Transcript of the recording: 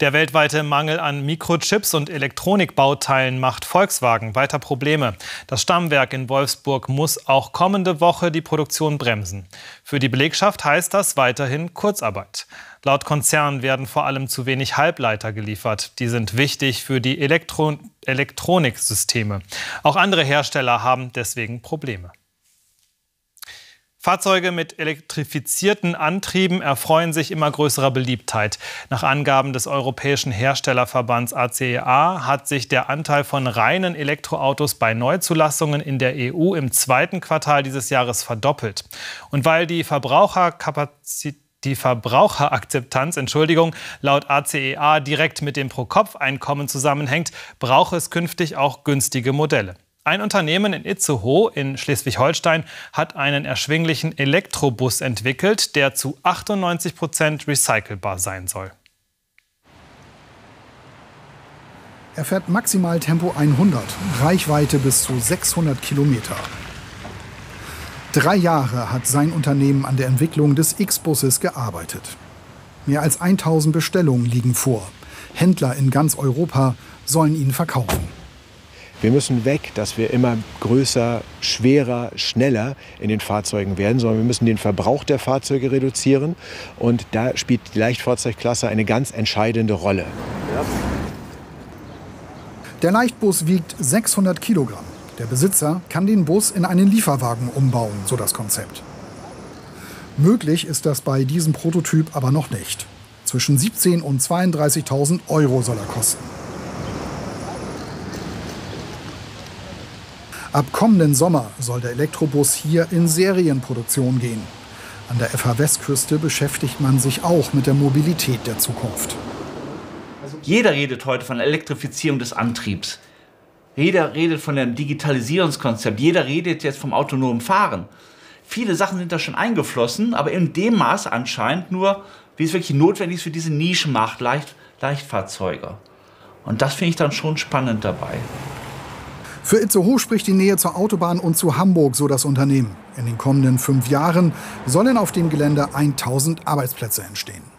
Der weltweite Mangel an Mikrochips und Elektronikbauteilen macht Volkswagen weiter Probleme. Das Stammwerk in Wolfsburg muss auch kommende Woche die Produktion bremsen. Für die Belegschaft heißt das weiterhin Kurzarbeit. Laut Konzern werden vor allem zu wenig Halbleiter geliefert. Die sind wichtig für die Elektro Elektroniksysteme. Auch andere Hersteller haben deswegen Probleme. Fahrzeuge mit elektrifizierten Antrieben erfreuen sich immer größerer Beliebtheit. Nach Angaben des Europäischen Herstellerverbands ACEA e hat sich der Anteil von reinen Elektroautos bei Neuzulassungen in der EU im zweiten Quartal dieses Jahres verdoppelt. Und weil die Verbraucherkapazität die Verbraucherakzeptanz, Entschuldigung, laut ACEA e direkt mit dem Pro-Kopf-Einkommen zusammenhängt, braucht es künftig auch günstige Modelle. Ein Unternehmen in Itzehoe in Schleswig-Holstein hat einen erschwinglichen Elektrobus entwickelt, der zu 98 Prozent recycelbar sein soll. Er fährt maximal Tempo 100, Reichweite bis zu 600 Kilometer. Drei Jahre hat sein Unternehmen an der Entwicklung des X-Busses gearbeitet. Mehr als 1000 Bestellungen liegen vor. Händler in ganz Europa sollen ihn verkaufen. Wir müssen weg, dass wir immer größer, schwerer, schneller in den Fahrzeugen werden, sondern wir müssen den Verbrauch der Fahrzeuge reduzieren. Und da spielt die Leichtfahrzeugklasse eine ganz entscheidende Rolle. Der Leichtbus wiegt 600 Kilogramm. Der Besitzer kann den Bus in einen Lieferwagen umbauen, so das Konzept. Möglich ist das bei diesem Prototyp aber noch nicht. Zwischen 17.000 und 32.000 Euro soll er kosten. Ab kommenden Sommer soll der Elektrobus hier in Serienproduktion gehen. An der FH Westküste beschäftigt man sich auch mit der Mobilität der Zukunft. Jeder redet heute von Elektrifizierung des Antriebs. Jeder redet von dem Digitalisierungskonzept. Jeder redet jetzt vom autonomen Fahren. Viele Sachen sind da schon eingeflossen, aber in dem Maß anscheinend nur, wie es wirklich notwendig ist für diese Nischenmacht Leicht, Leichtfahrzeuge. Und das finde ich dann schon spannend dabei. Für Itzehoe spricht die Nähe zur Autobahn und zu Hamburg, so das Unternehmen. In den kommenden fünf Jahren sollen auf dem Gelände 1000 Arbeitsplätze entstehen.